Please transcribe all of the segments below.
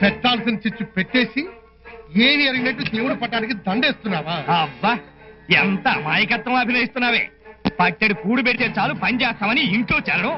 పెట్టాల్సిన చిచ్చు పెట్టేసి ఏమి అరిగినట్టు దేవుడు పట్టానికి దండేస్తున్నావా? అబ్బా ఎంత అమాయకత్వం అభినయిస్తున్నావే. పట్టెడు కూడు పెడితే చాలు పని చేస్తామని ఇంట్లో చేరడం.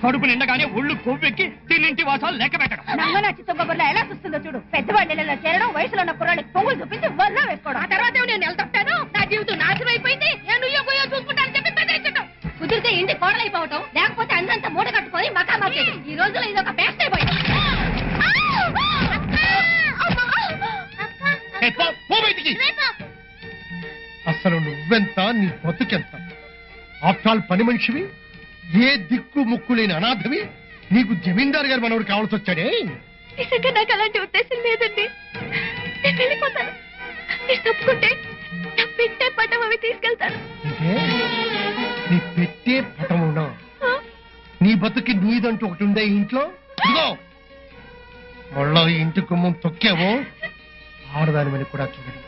కడుపు నిండగానే ఒళ్ళు కొవ్వెక్కి తిన్నింటి వాసాలు లెక్క పెట్టడం. తొగ్గబుర్ల ఎలా చూస్తుందో చూడు. పెద్దవాళ్ళ ఇళ్ళలో చేరడం వయసులో ఉన్న కుర్రాళ్ళకి పొంగులు చూపించి వల్ల వేసుకోవడం. ఆ తర్వాత నేను నిలదొట్టాను నా జీవితం నాశనం అయిపోయింది. నేను నుయ్యో పోయో చూసుకుంటాను చెప్పి బెదిరించడం కుదిరితే ఇంటి కోడలైపోవటం లేకపోతే అన్నంత మూట కట్టుకొని మకా ఈ రోజులో ఇది ఒక పేస్ట్ అయిపోయింది. నీ బతుకెంత ఆఫ్టాల్ పని మనిషివి ఏ దిక్కు ముక్కు లేని అనాథవి నీకు జమీందారు గారు మనవడు కావాల్సి వచ్చాడే? నిజంగా నాకు అలాంటి ఉద్దేశం లేదండి. నేను వెళ్ళిపోతాను. మీరు తప్పుకుంటే నా పెట్టే పట్టం అవి తీసుకెళ్తాను. అంటే నీ పెట్టే పటమునా నీ బతుకి నీదంటూ ఒకటి ఉందే ఈ ఇంట్లో? ఇదిగో మళ్ళా ఈ ఇంటి కుమ్మం తొక్కావో ఆడదాని మీద కూడా చూడండి.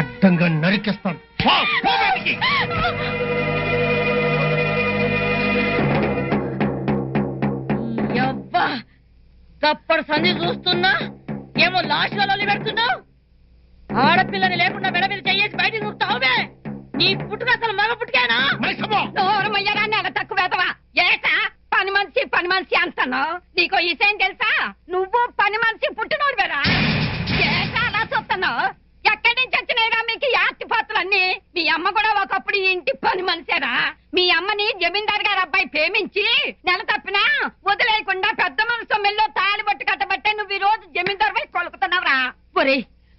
అడ్డంగా నరికేస్తాను. పో, పో బయటికి. యవ్వా తప్పడు సంధి చూస్తున్నా? ఏమో లాస్ట్లలో పెడుతున్నావు? ఆడపిల్లని లేకుండా మెడ మీద చెయ్యేసి బయట నువ్వుతావువే నీ పుట్టుక అసలు మగ పుట్టుకేనా? మరి సభ. నోరమయ్యారా నెల తక్కువ వేతవా? ఏటా? పని మనిషి పని మనిషి అంటాను నీకో ఈ విషయం తెలుసా? నువ్వు పని మనిషి పుట్టినోడు వేరా ఏటా అలా చూస్తున్నావు? ఎక్కడి నుంచి ఈ ఆస్తి మీ అమ్మ కూడా ఒకప్పుడు ఇంటి పని మనిషేరా మీ అమ్మని జమీందార్ గారు అబ్బాయి ప్రేమించి నెల తప్పినా వదిలేయకుండా పెద్ద మనసు మెల్లో తాళి పట్టు కట్టబట్టే నువ్వు ఈ రోజు జమీందార్ వైపు కొలుకుతున్నావురా? ఒరే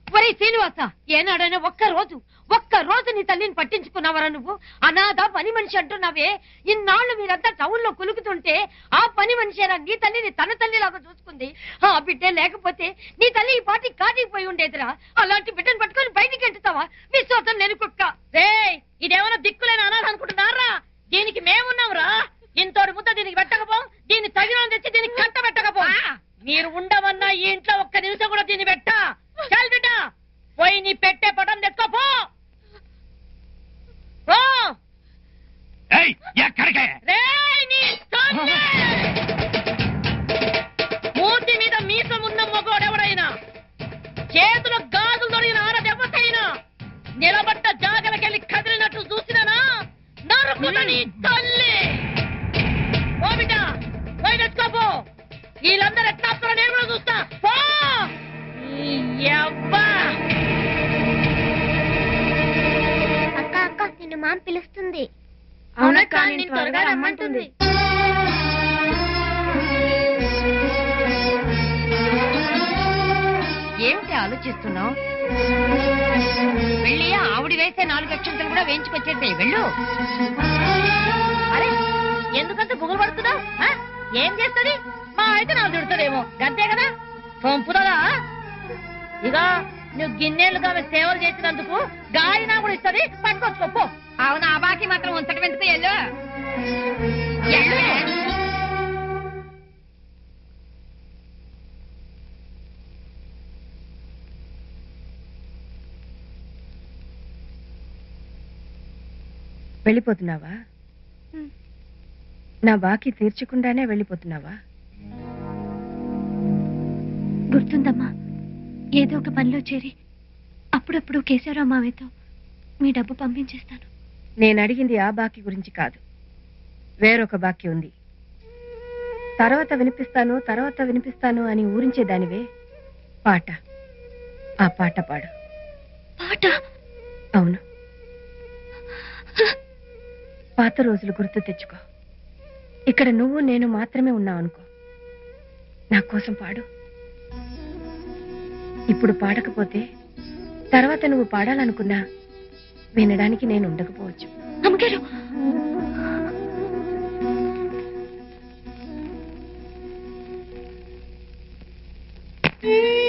ఒరే శ్రీనివాస ఏనాడైనా ఒక్క రోజు ఒక్క రోజు నీ తల్లిని పట్టించుకున్నావరా నువ్వు? అనాథ పని మనిషి అంటున్నావే. ఇన్నాళ్ళు మీరంతా టౌన్లో కులుకుతుంటే ఆ పని మనిషేరా నీ తల్లిని తన తల్లిలాగా చూసుకుంది? ఆ బిడ్డే లేకపోతే నీ తల్లి ఈ పాటి కాటిపోయి ఉండేదిరా. అలాంటి బిడ్డను పట్టుకొని బయటికి ఎంటుతావా విశ్వాసం నేను కుక్క. రే ఇదేమైనా దిక్కులేని అనాథ అనుకుంటున్నారా? దీనికి మేమున్నాంరా. ఇంతోటి ముద్ద దీనికి పెట్టకపో దీన్ని తగిన తెచ్చి దీనికి కట్ట పెట్టకపో. మీరు ఉండమన్నా ఈ ఇంట్లో ఒక్క నిమిషం కూడా దీన్ని పెట్ట. చల్ బిడ్డ పోయి నీ పెట్టే పటం తెచ్చుకోపో ఎక్కడికే! మూతి మీద మీసం ఉన్న మగోడెవడైనా? చేతులు గాజులు దొరికిన ఆడదెవ్వతైనా? నిలబడ్డ జాగలకెళ్ళి యవ్వా! అక్క అక్క నిన్ను మామ పిలుస్తుంది. అవునక్క నేను త్వరగా రమ్మంటుంది. ఏమిటి ఆలోచిస్తున్నావు? వెళ్ళి ఆవిడ వేసే నాలుగు అక్షంతలు కూడా వేయించుకొచ్చేద్దాయి వెళ్ళు. అరే ఎందుకంత బుగులు పడుతున్నావు? ఆ? ఏం చేస్తుంది? మా అయితే నాకు తిడుతుందేమో గంతే కదా? పంపుదా ఇక నువ్వు గిన్నెలుగా సేవలు చేసినందుకు గాయనా కూడా ఇస్తుంది పట్టుకొచ్చుకోపో అవును ఆ బాకీ మాత్రం ఉంచడం ఎందుకు ఎల్లు. వెళ్ళిపోతున్నావా? నా బాకీ తీర్చకుండానే వెళ్ళిపోతున్నావా? గుర్తుందమ్మా. ఏదో ఒక పనిలో చేరి అప్పుడప్పుడు కేశవరావు మావయ్యతో మీ డబ్బు పంపించేస్తాను. నేను అడిగింది ఆ బాకీ గురించి కాదు. వేరొక బాకీ ఉంది. తర్వాత వినిపిస్తాను తర్వాత వినిపిస్తాను అని ఊరించేదానివే పాట. ఆ పాట పాడు. పాట? అవును. పాత రోజులు గుర్తు తెచ్చుకో. ఇక్కడ నువ్వు నేను మాత్రమే ఉన్నావు అనుకో. నా కోసం పాడు. ఇప్పుడు పాడకపోతే తర్వాత నువ్వు పాడాలనుకున్నా వినడానికి నేను ఉండకపోవచ్చు. అమ్మగారు! మాటలే రాని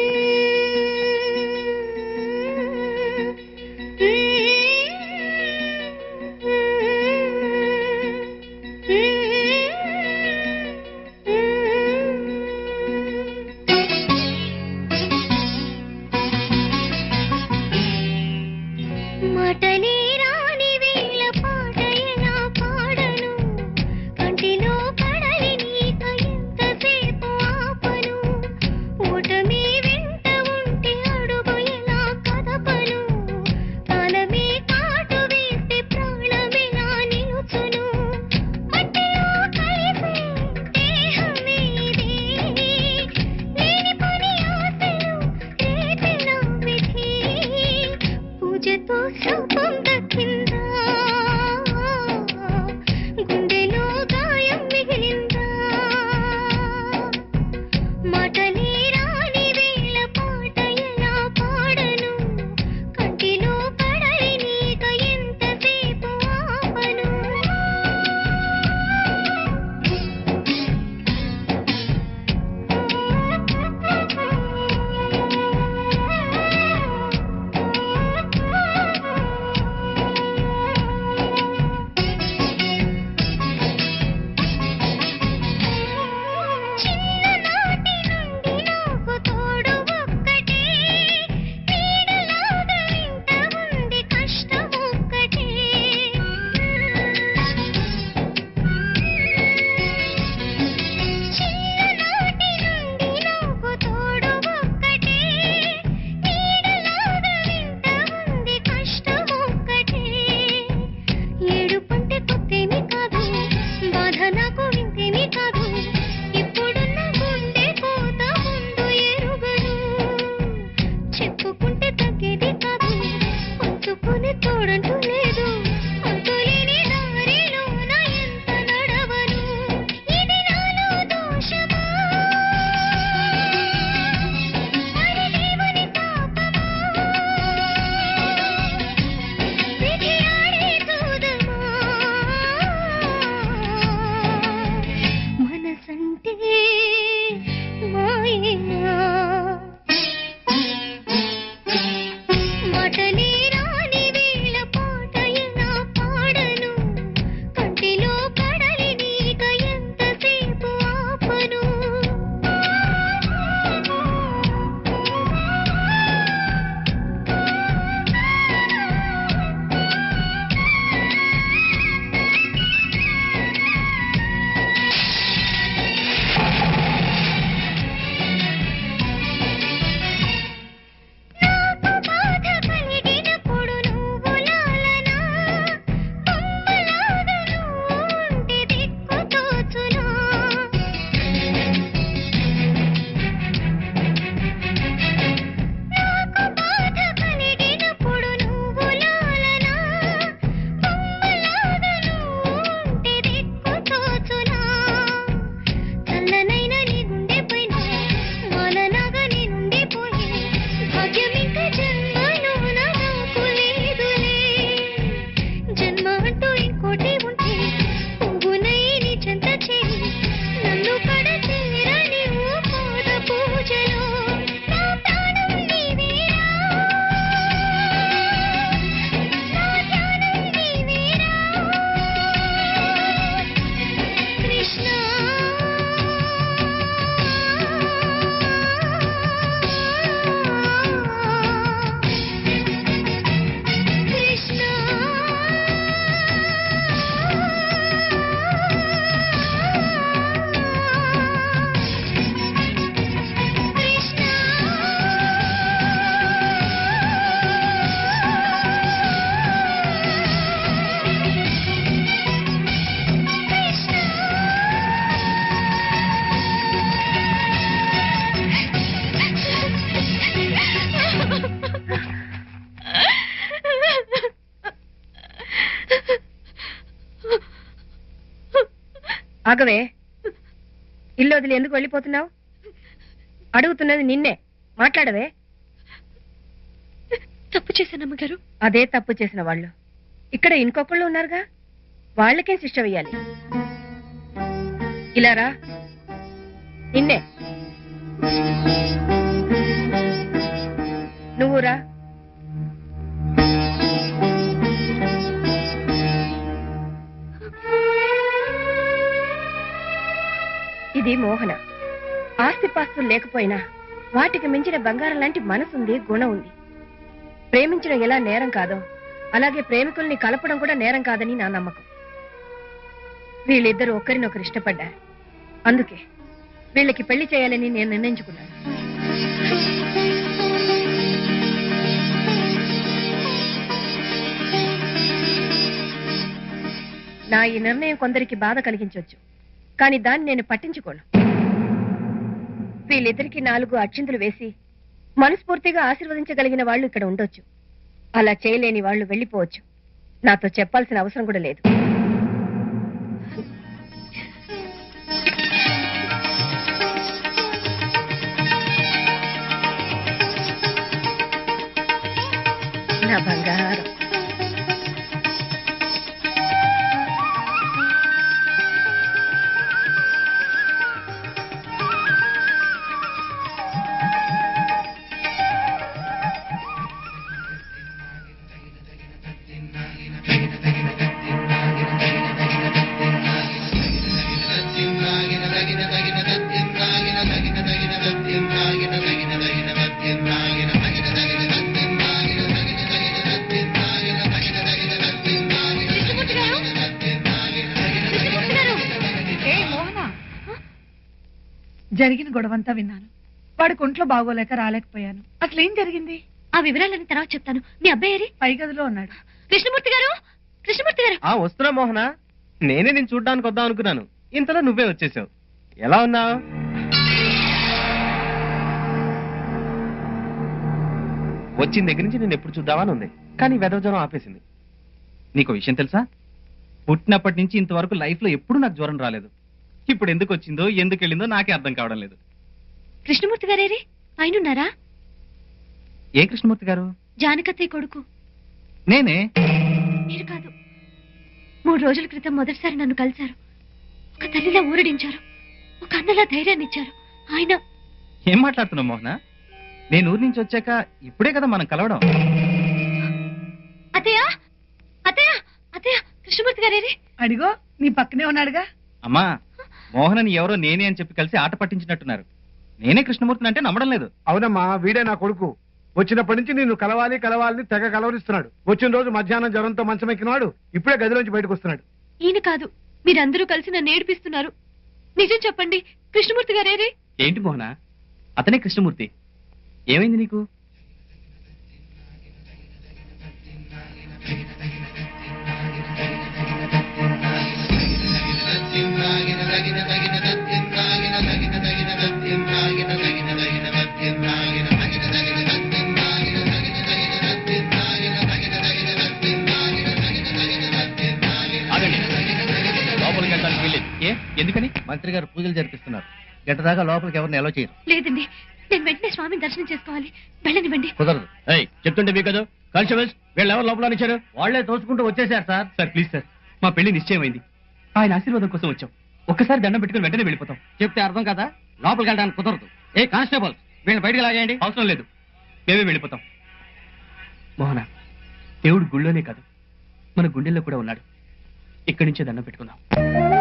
ఆగవే. ఇల్లు వదిలి ఎందుకు వెళ్ళిపోతున్నావు? అడుగుతున్నది నిన్నే. మాట్లాడవే. తప్పు చేశాను అమ్మగారు అదే తప్పు చేసిన వాళ్ళు. ఇక్కడ ఇంకొకళ్ళు ఉన్నారుగా. వాళ్ళకే శిక్ష వేయాలి. ఇలా రా. నిన్నే. నువ్వు ఇది మోహన. ఆస్తిపాస్తులు లేకపోయినా వాటికి మించిన బంగారం లాంటి మనసుంది గుణం ఉంది ప్రేమించడం ఎలా నేరం కాదో అలాగే ప్రేమికుల్ని కలపడం కూడా నేరం కాదని నా నమ్మకం. వీళ్ళిద్దరూ ఒకరినొకరు ఇష్టపడ్డారు. అందుకే వీళ్ళకి పెళ్ళి చేయాలని నేను నిర్ణయించుకున్నాను. నా ఈ నిర్ణయం కొందరికి బాధ కలిగించవచ్చు కానీ దాన్ని నేను పట్టించుకోను. వీళ్ళిద్దరికి నాలుగు అక్షింతలు వేసి మనస్ఫూర్తిగా ఆశీర్వదించగలిగిన వాళ్ళు ఇక్కడ ఉండొచ్చు. అలా చేయలేని వాళ్ళు వెళ్ళిపోవచ్చు. నాతో చెప్పాల్సిన అవసరం కూడా లేదు. నా బంగారం. జరిగిన గొడవంతా విన్నాను. వాడికి ఒంట్లో బాగోలేక రాలేకపోయాను. అసలు ఏం జరిగింది? ఆ వివరాలన్నీ తర్వాత చెప్తాను. మీ అబ్బాయి? పై గదిలో ఉన్నాడు. కృష్ణమూర్తి గారు? కృష్ణమూర్తి గారు? ఆ వస్తున్నా మోహన? నేనే నేను చూడ్డానికి వద్దాం అనుకున్నాను. ఇంతలో నువ్వే వచ్చేసావు. ఎలా ఉన్నావు? వచ్చిన దగ్గర నుంచి నేను ఎప్పుడు చూద్దామని ఉంది. కానీ వెదవ జ్వరం ఆపేసింది. నీకు విషయం తెలుసా? పుట్టినప్పటి నుంచి ఇంతవరకు లైఫ్లో ఎప్పుడు నాకు జ్వరం రాలేదు. ఇప్పుడు ఎందుకు వచ్చిందో ఎందుకు వెళ్ళిందో నాకే అర్థం కావడం లేదు. కృష్ణమూర్తి గారేరి? పైన ఉన్నారా ఏ కృష్ణమూర్తి గారు? జానకత్తయ్య కొడుకు. నేనే. మీరు కాదు. మూడు రోజుల క్రితం మొదటిసారి నన్ను కలిశారు. ఒక తల్లిలా ఊరడించారు. ఒక అన్నలా ధైర్యాన్ని ఇచ్చారు. ఆయన ఏం మాట్లాడుతున్నావు మోహన? నేను ఊరి నుంచి వచ్చాక ఇప్పుడే కదా మనం కలవడం. అత్తయ్య! అత్తయ్య! అత్తయ్య! కృష్ణమూర్తి గారేరి? అడిగో నీ పక్కనే ఉన్నాడుగా. అమ్మా మోహనని ఎవరో నేనే అని చెప్పి కలిసి ఆట పట్టించినట్టున్నారు. నేనే కృష్ణమూర్తిని అంటే నమ్మడం లేదు. అవునమ్మా వీడే నా కొడుకు. వచ్చినప్పటి నుంచి నిన్ను కలవాలి కలవాలని తెగ కలవరిస్తున్నాడు. వచ్చిన రోజు మధ్యాహ్నం జ్వరంతో మంచం ఎక్కినాడు ఇప్పుడే గదిలోంచి బయటకు వస్తున్నాడు. ఈయన కాదు మీరందరూ కలిసి నన్ను ఏడిపిస్తున్నారు. నిజం చెప్పండి కృష్ణమూర్తి గారేరి? ఏంటి మోహన? అతనే కృష్ణమూర్తి. ఏమైంది నీకు? ఎందుకని? మంత్రి గారు పూజలు జరిపిస్తున్నారు. గంటదాకా లోపలికి ఎవరిని ఎలా చేయరు. లేదండి నేను వెంటనే స్వామిని దర్శనం చేసుకోవాలి. వెళ్ళనివ్వండి. కుదరదు. ఏయ్ చెప్తుంటే మీ కదా. కానిస్టేబుల్స్ వీళ్ళు ఎవరు లోపల ఇచ్చారు వాళ్ళే తోసుకుంటూ వచ్చేసారు సార్. Sir please sir. మా పెళ్ళి నిశ్చయమైంది. ఆయన ఆశీర్వాదం కోసం వచ్చాం. ఒక్కసారి దండం పెట్టుకుని వెంటనే వెళ్ళిపోతాం. చెప్తే అర్థం కదా? లోపలికి వెళ్ళడానికి కుదరదు. ఏ కానిస్టేబుల్ వీళ్ళని బయటికి లాగేయండి. అవసరం లేదు. మేమే వెళ్ళిపోతాం. మోహన దేవుడు గుళ్ళోనే కాదు. మన గుండెల్లో కూడా ఉన్నాడు. ఇక్కడి నుంచే దండం పెట్టుకుందాం.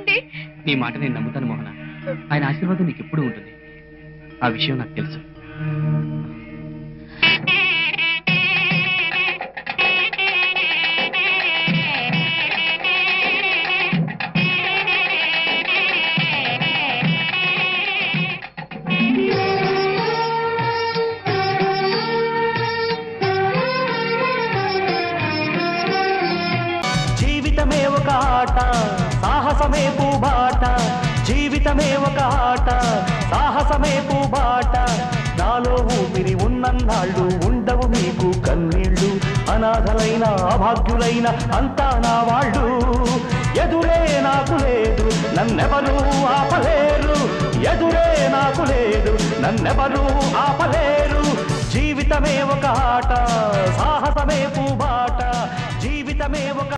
నమ్మండి నీ మాట నేను నమ్ముతాను మోహన. ఆయన ఆశీర్వాదం నీకు ఎప్పుడూ ఉంటుంది. ఆ విషయం నాకు తెలుసు. సాహసమే పూబాట జీవితమే ఒక ఆట సాహసమే పూబాట నాలో ఊపిరి ఉన్నన్నాళ్ళు ఉండవు మీకు కన్నీళ్ళు. అనాథలైన అభాగ్యులైన అంతా నా వాళ్ళు. ఎదురే నాకు లేదు నన్నెవరూ ఆపలేరు. ఎదురే నాకు లేదు నన్నెవరూ ఆపలేరు. జీవితమే ఒక ఆట సాహసమే పూబాట జీవితమే ఒక